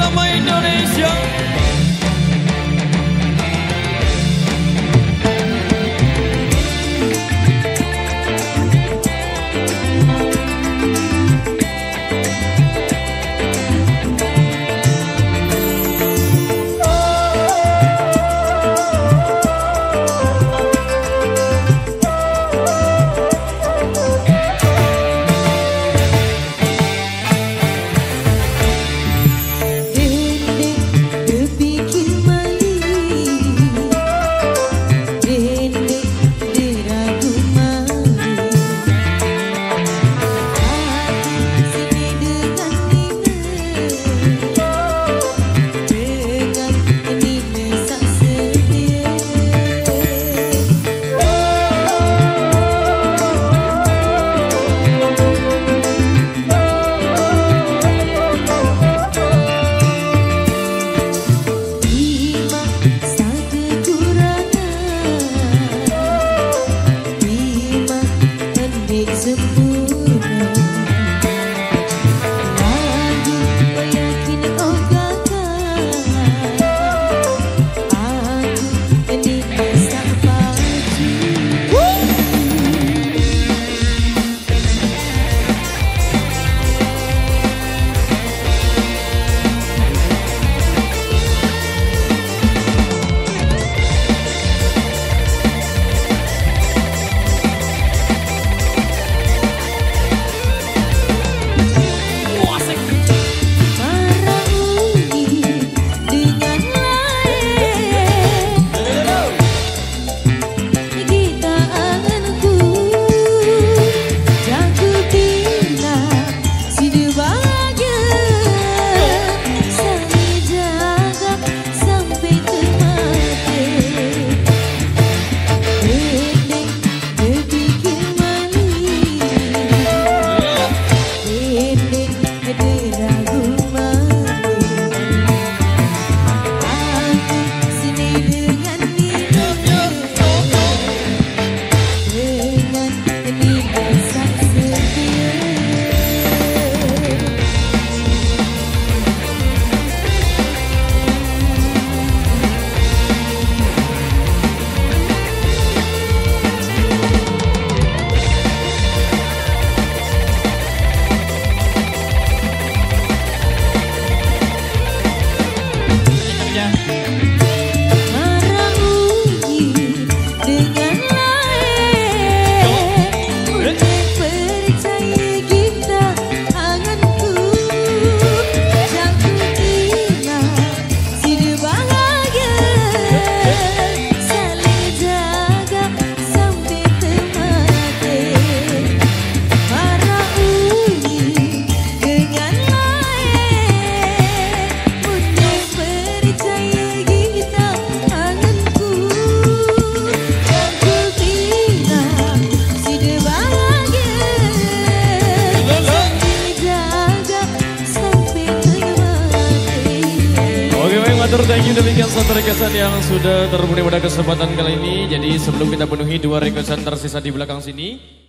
agama Indonesia thank you demikian satu requestan yang sudah terpenuhi pada kesempatan kali ini. Jadi sebelum kita penuhi dua requestan tersisa di belakang sini.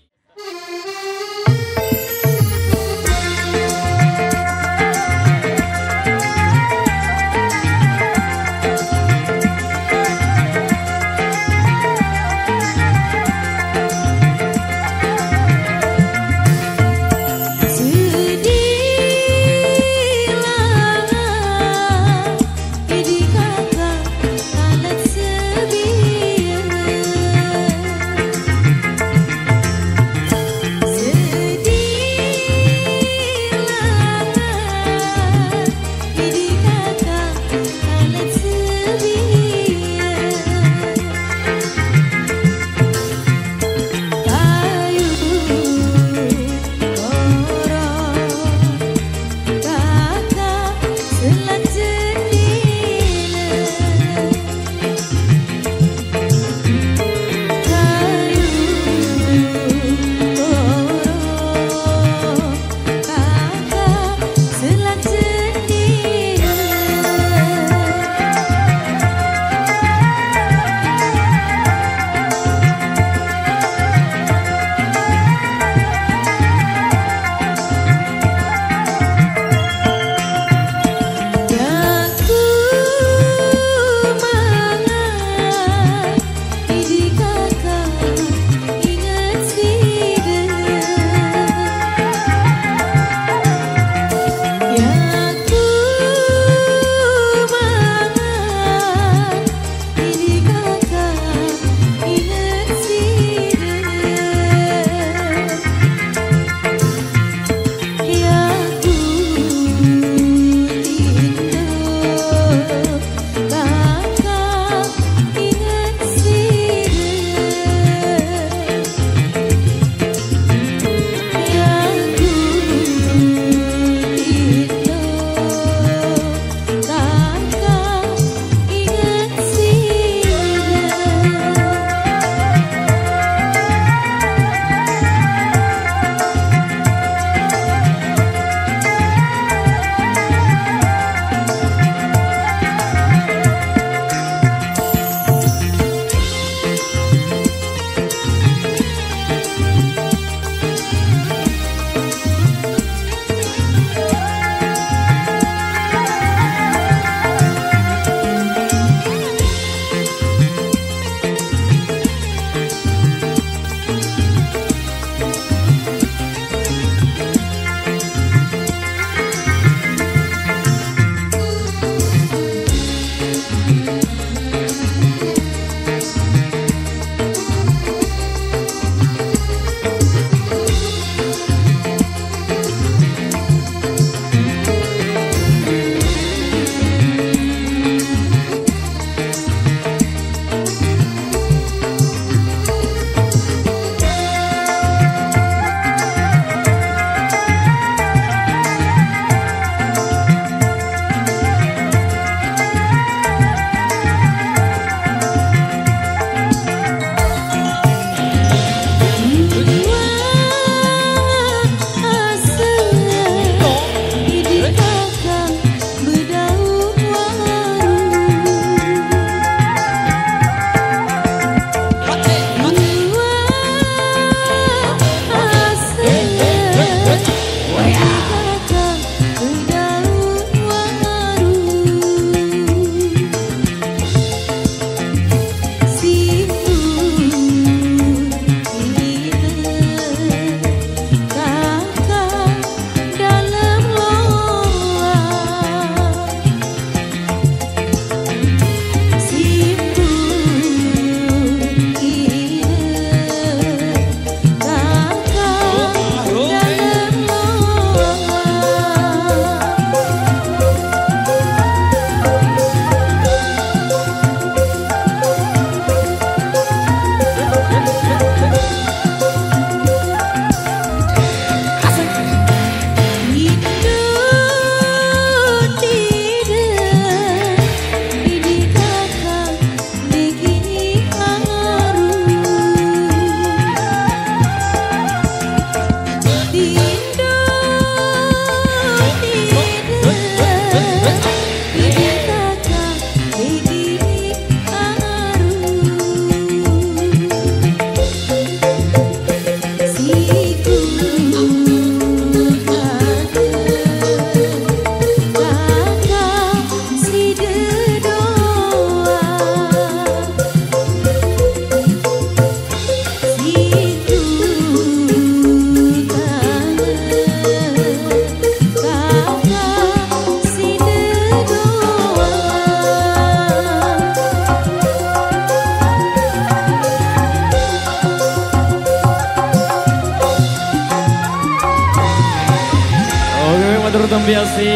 Brother Tambiasi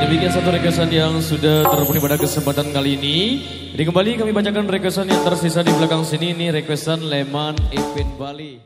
Demikian satu requestan yang sudah terpenuhi pada kesempatan kali ini. Jadi kembali kami bacakan requestan yang tersisa di belakang sini. Ini requestan Leman Ipin Bali